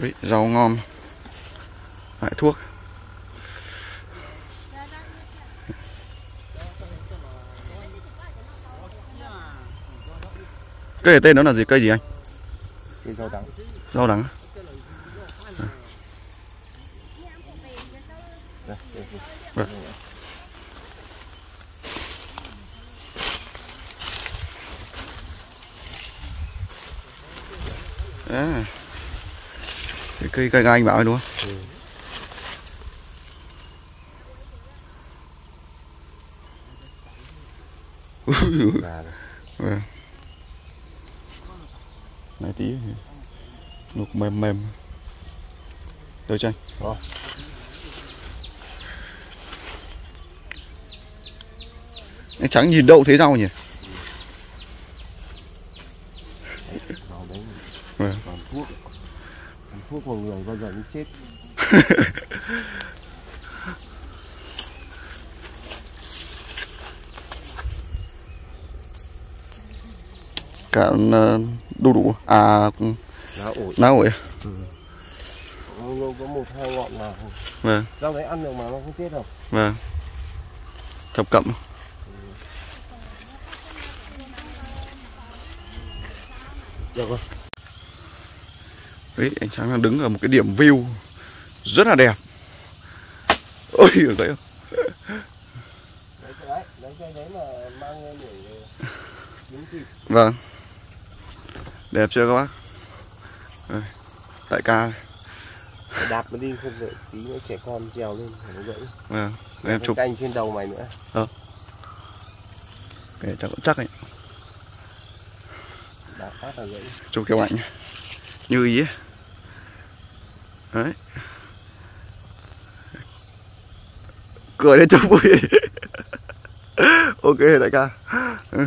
Đấy, rau ngon lại thuốc cây này tên nó là gì cây gì anh rau đắng. rau đắng. Vâng. à. Cái cây cây anh bảo ấy đúng không Là Vâng. Này tí Luộc mềm mềm Đâu chanh Đó. Anh trắng nhìn đậu thấy rau nhỉ rau đấy. Vâng. Còn thuốc. Còn thuốc vào người bao giờ mới chết. Cả ờ, đu đủ À Lá ổi. ổi Nó có một hai ngọn là Vâng rau đấy ăn được mà nó không chết đâu. Vâng Thập cẩm Được rồi. Đấy anh Trắng đang đứng ở một cái điểm view Rất là đẹp Ôi ở đấy Đấy cái đấy, đấy cái đấy mà mang lên để miếng thịt. Vâng Đẹp chưa các bác Đây, Đại ca này. Đạp nó đi không vậy tí nữa trẻ con trèo lên nó gãy. Vâng Để em chụp canh trên đầu mày nữa. Cái chắc cũng chắc ấy Đạp phát là gãy. chụp kiểu ảnh như vậy á. Đấy. Cười đến cho vui. Ok đại ca. Ừ.